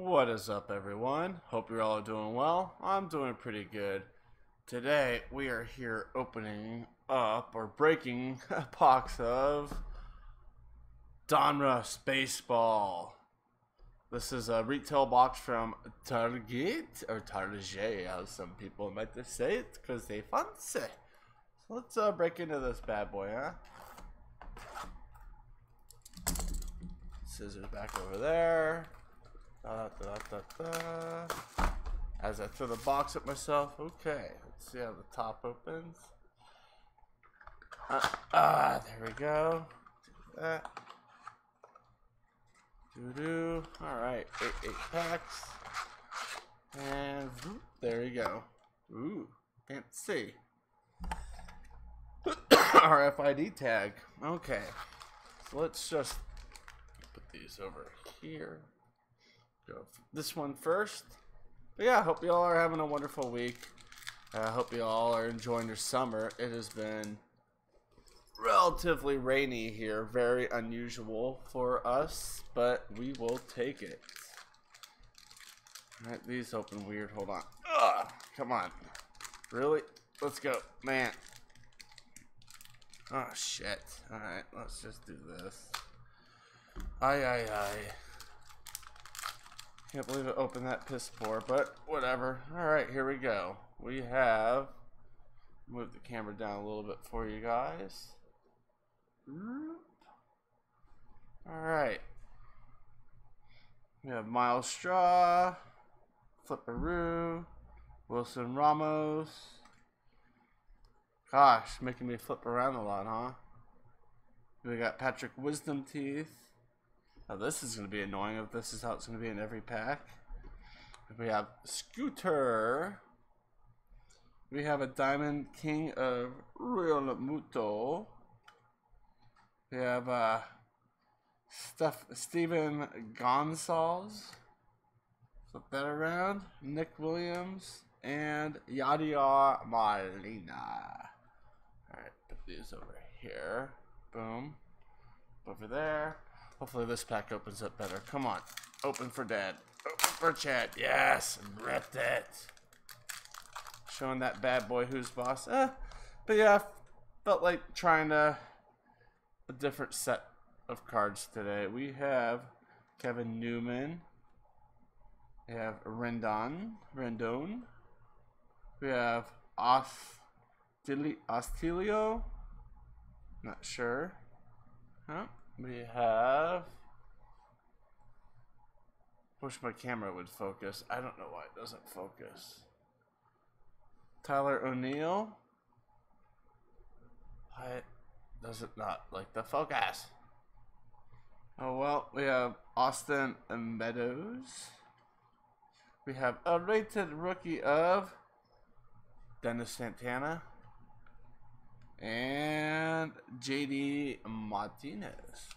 What is up, everyone? Hope you're all doing well. I'm doing pretty good. Today, we are here opening up or breaking a box of Donruss Baseball. This is a retail box from Target, or Target, as some people might just say it, because they fancy. So let's uh, break into this bad boy, huh? Scissors back over there. Da, da, da, da. As I throw the box at myself. Okay, let's see how the top opens. Uh, ah, there we go. Do that. Doo doo. Alright, eight, eight packs. And whoop, there we go. Ooh, can't see. RFID tag. Okay. So let's just put these over here. Go this one first. But yeah, I hope you all are having a wonderful week. I hope you all are enjoying your summer. It has been relatively rainy here, very unusual for us, but we will take it. Alright, these open weird. Hold on. Ugh, come on. Really? Let's go. Man. Oh, shit. Alright, let's just do this. Aye, aye, aye. Can't believe it opened that piss poor, but whatever. Alright, here we go. We have... Move the camera down a little bit for you guys. Alright. We have Myles Straw, Flipperoo, Wilson Ramos. Gosh, making me flip around a lot, huh? We got Patrick Wisdom Teeth. Now this is going to be annoying if this is how it's going to be in every pack. We have Scooter. We have a Diamond King of Realmuto. We have uh, Steph, Stephen Gonsalves. Flip that around. Nick Williams. And Yadier Molina. Alright, put these over here. Boom. Over there. Hopefully this pack opens up better. Come on. Open for dad. Open for Chad. Yes. Ripped it. Showing that bad boy who's boss. Eh. But yeah, felt like trying to a different set of cards today. We have Kevin Newman. We have Rendon. Rendon. We have Ostilio. Not sure. Huh? We have. Wish my camera would focus. I don't know why it doesn't focus. Tyler O'Neill. Why does it not like the focus? Oh well, we have Austin Meadows. We have a rated rookie of Dennis Santana and JD Martinez.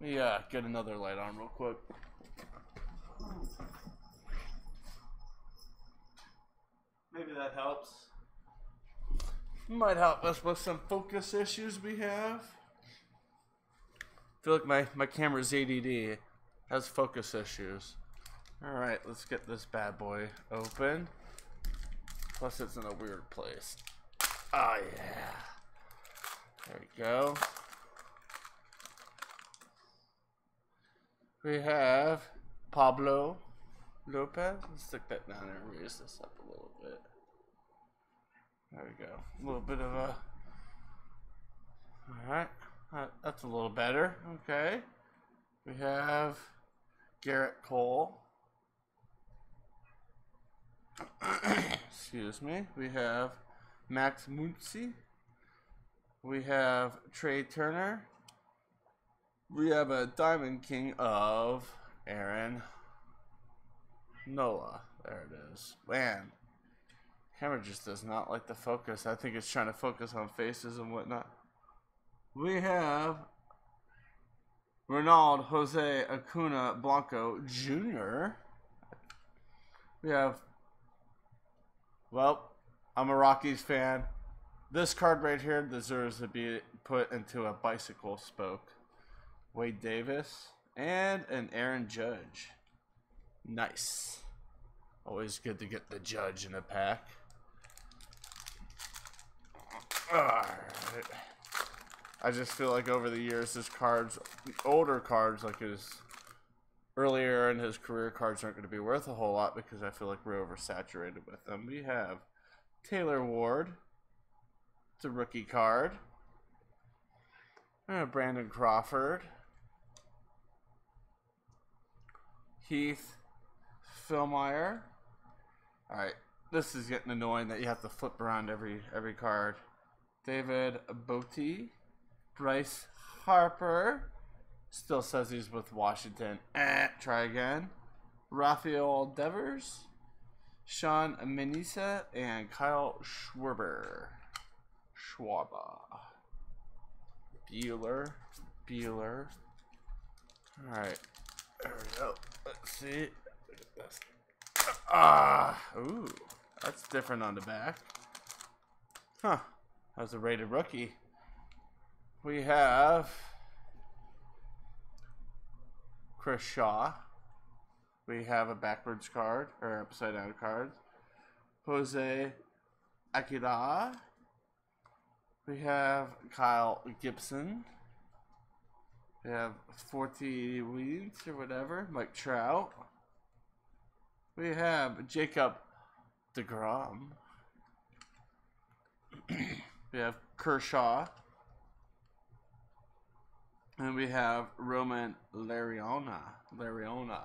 Let me uh, get another light on real quick. Maybe that helps. Might help us with some focus issues we have. I feel like my, my camera's ADD. Has focus issues. Alright, let's get this bad boy open. Plus it's in a weird place. Oh yeah. There we go. We have Pablo Lopez. Let's stick that down and raise this up a little bit. There we go. A little bit of a. Alright. That's a little better. Okay. We have Gerrit Cole. Excuse me. We have Max Muncy. We have Trea Turner. We have a Diamond King of Aaron Nola. There it is. Man, camera just does not like the focus. I think it's trying to focus on faces and whatnot. We have Ronald Jose Acuna Blanco Jr. We have, well, I'm a Rockies fan. This card right here deserves to be put into a bicycle spoke. Wade Davis and an Aaron Judge. Nice. Always good to get the judge in a pack. I just feel like over the years, his cards, older cards, like his earlier in his career, cards aren't going to be worth a whole lot because I feel like we're oversaturated with them. We have Taylor Ward. It's a rookie card. Uh, Brandon Crawford. Heath Fillmyer. Alright, this is getting annoying that you have to flip around every every card. David Bote. Bryce Harper. Still says he's with Washington. Eh, try again. Rafael Devers. Sean Manaea and Kyle Schwarber. Schwarber. Bueller. Bueller. Alright. There we go. Let's see. Ah, ooh, that's different on the back. Huh, that was a rated rookie. We have Chris Shaw. We have a backwards card, or upside down card. Jose Akira. We have Kyle Gibson. We have 40 Weeds or whatever. Mike Trout. We have Jacob DeGrom. we have Kershaw. And we have Roman Lariona. Lariona.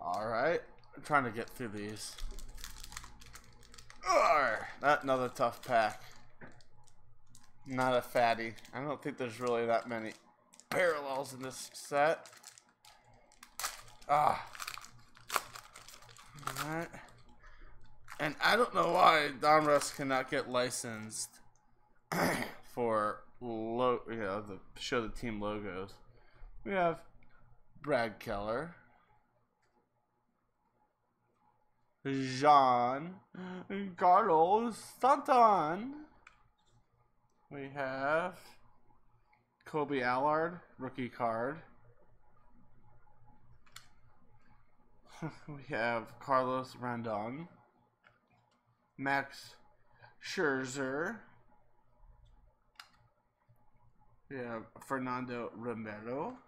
Alright. I'm trying to get through these. Arr, that another tough pack. Not a fatty. I don't think there's really that many parallels in this set. Ah. Alright. And I don't know why Donruss cannot get licensed for lo you know, the show the team logos. We have Brad Keller. Jean Carlos Stanton. We have Kolby Allard, rookie card. we have Carlos Rondon, Max Scherzer. We have Fernando Romero,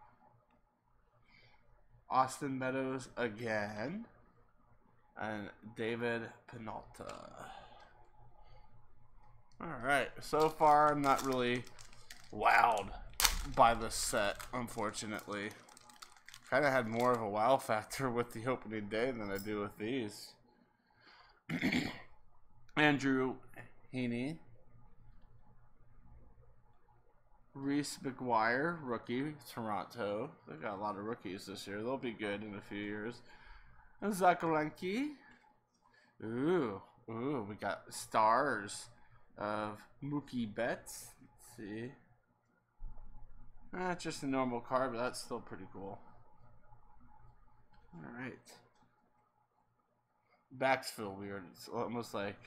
Austin Meadows again, and David Penalta. Alright, so far I'm not really wowed by the set, unfortunately. Kind of had more of a wow factor with the opening day than I do with these. Andrew Heaney. Reese McGuire, rookie, Toronto. They've got a lot of rookies this year. They'll be good in a few years. Greinke. Ooh, ooh, we got stars of Mookie Betts. Let's see. Eh, just a normal card, but that's still pretty cool. Alright. Backs feel weird. It's almost like,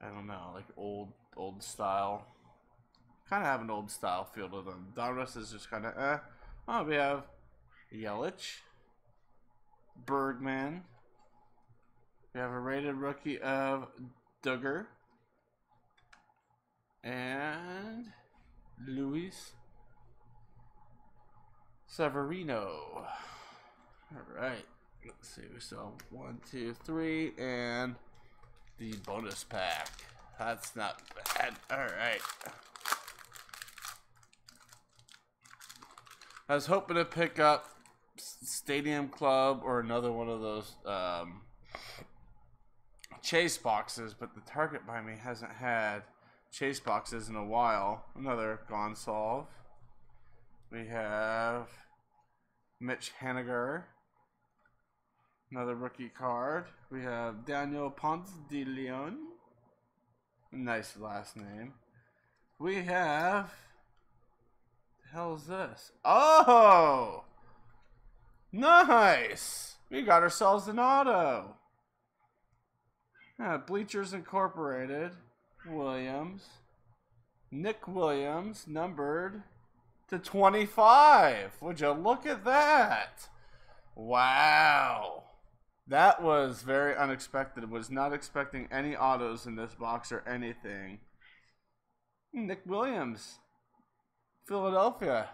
I don't know, like old old style. Kind of have an old style feel to them. Donruss is just kind of, eh. Oh, we have Yelich. Bergman. We have a rated rookie of Duggar. And Luis Severino. All right. Let's see. We saw one, two, three, and the bonus pack. That's not bad. All right. I was hoping to pick up Stadium Club or another one of those um, chase boxes, but the Target by me hasn't had chase boxes in a while. Another Gonsolve. We have Mitch Haniger. Another rookie card. We have Daniel Ponce de Leon. Nice last name. We have. The hell is this? Oh! Nice! We got ourselves an auto. Yeah, Bleachers Incorporated. Williams. Nick Williams, numbered to 25. Would you look at that? Wow. That was very unexpected. Was not expecting any autos in this box or anything. Nick Williams, Philadelphia.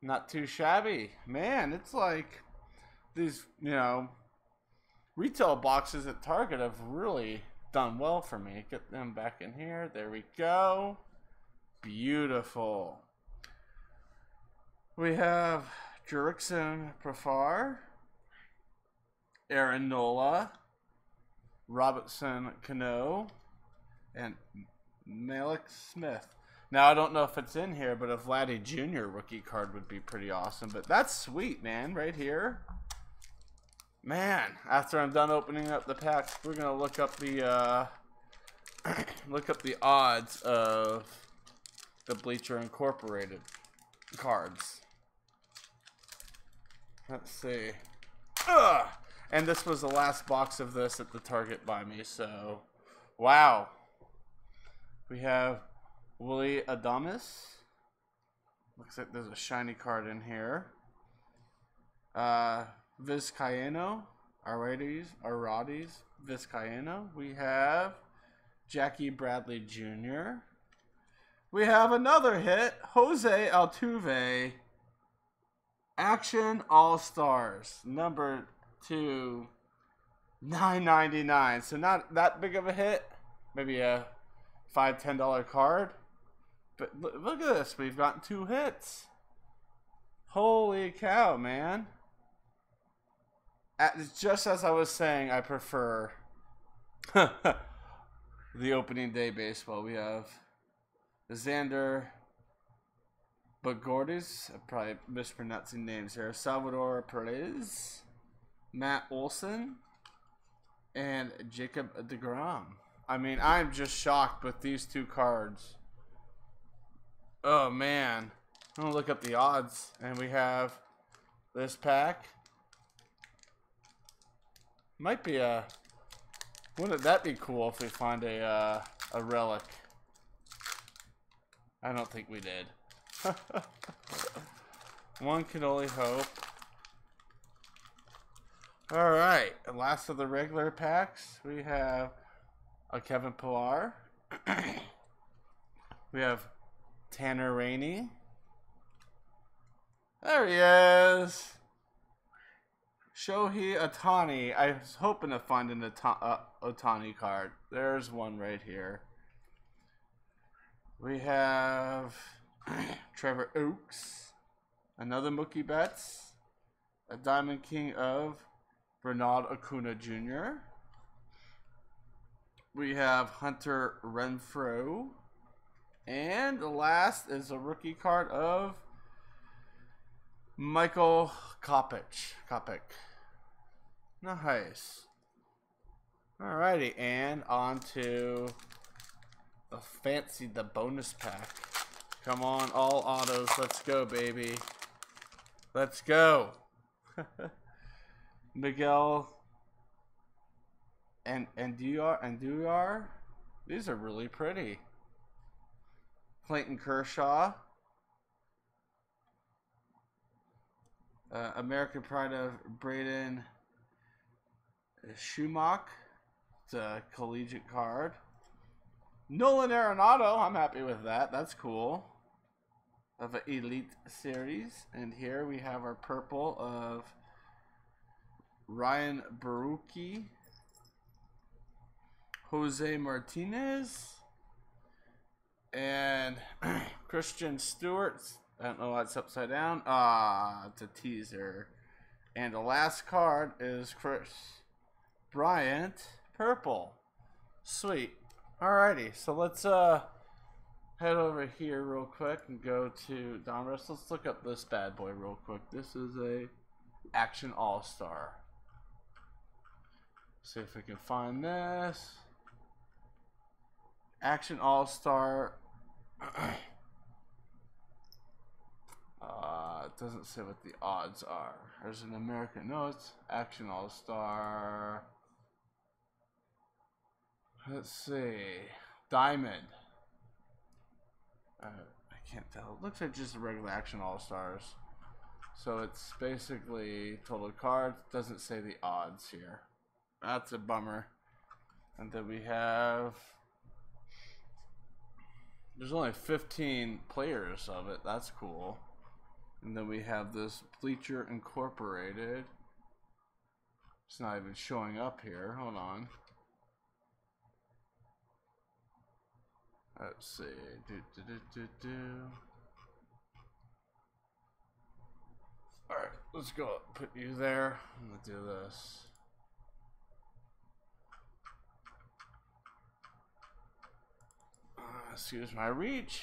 Not too shabby. Man, it's like these, you know, retail boxes at Target have really done well for me. Get them back in here. There we go. Beautiful. We have Jurickson Profar, Aaron Nola, Robertson Cano, and Malik Smith. Now I don't know if it's in here, but a Vladdy Jr. rookie card would be pretty awesome. But that's sweet, man, right here. Man, after I'm done opening up the packs, we're gonna look up the uh, look up the odds of the Bleacher Incorporated cards. Let's see. Ugh! And this was the last box of this at the Target by me, so wow. We have Willy Adames. Looks like there's a shiny card in here. Uh, Vizcaino, Arades, Arades, Vizcaino. We have Jackie Bradley Jr. We have another hit, Jose Altuve. Action All Stars, number two, nine ninety nine. So not that big of a hit. Maybe a five ten dollar card. But look, at this. We've gotten two hits. Holy cow, man. just as I was saying, I prefer the opening day baseball. We have Xander Bogaerts. I'm probably mispronouncing names here. Salvador Perez. Matt Olson. And Jacob DeGrom. I mean, I'm just shocked with these two cards. Oh man. I'm gonna look up the odds and we have this pack. Might be a wouldn't that be cool if we find a uh, a relic? I don't think we did. One can only hope. Alright, last of the regular packs, we have a Kevin Pillar. we have Tanner Rainey. There he is. Shohei Ohtani. I was hoping to find an uh, Ohtani card. There's one right here. We have Trevor Oaks. Another Mookie Betts. A Diamond King of Bernard Acuna Jr. We have Hunter Renfroe. And the last is a rookie card of Michael Kopech. Kopech. Nice. Alrighty, and on to the fancy, the bonus pack. Come on, all autos. Let's go, baby. Let's go. Miguel and Andujar and Duyar. These are really pretty. Clayton Kershaw. Uh, American Pride of Braden Shewmake. It's a collegiate card. Nolan Arenado. I'm happy with that. That's cool. Of an Elite Series. And here we have our purple of Ryan Borucki. Jose Martinez. And Christin Stewart. I don't know why it's upside down. Ah, it's a teaser. And the last card is Kris Bryant. Purple. Sweet. Alrighty, so let's uh head over here real quick and go to Donruss. Let's look up this bad boy real quick. This is a Action All-Star. See if we can find this. Action All Star. Uh, it doesn't say what the odds are. There's an American. No, it's Action All Star. Let's see. Diamond. Uh, I can't tell. It looks like just a regular Action All Stars. So it's basically total cards. Doesn't say the odds here. That's a bummer. And then we have. There's only 15 players of it. That's cool. And then we have this Bleacher Incorporated. It's not even showing up here. Hold on. Let's see. Do, do, do, do, do. Alright, let's go put you there. I'm gonna do this. Uh, excuse my reach.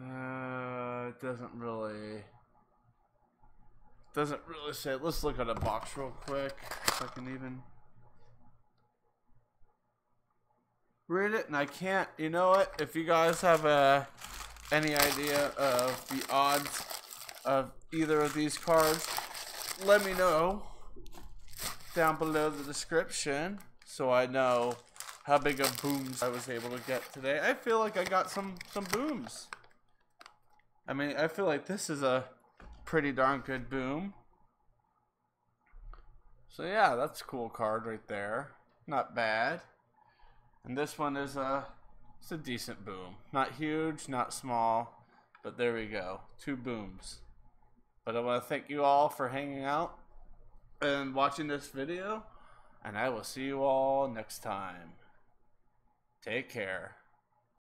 Uh, it doesn't really doesn't really say. Let's look at a box real quick. If I can even read it, and I can't. You know what? If you guys have uh, any idea of the odds of either of these cards, let me know down below the description so I know how big of booms I was able to get today. I feel like I got some some booms. I mean, I feel like this is a pretty darn good boom. So yeah, that's a cool card right there. Not bad. And this one is a it's a decent boom. Not huge, not small, but there we go. Two booms. But I want to thank you all for hanging out and watching this video, and I will see you all next time. Take care.